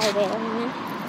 started.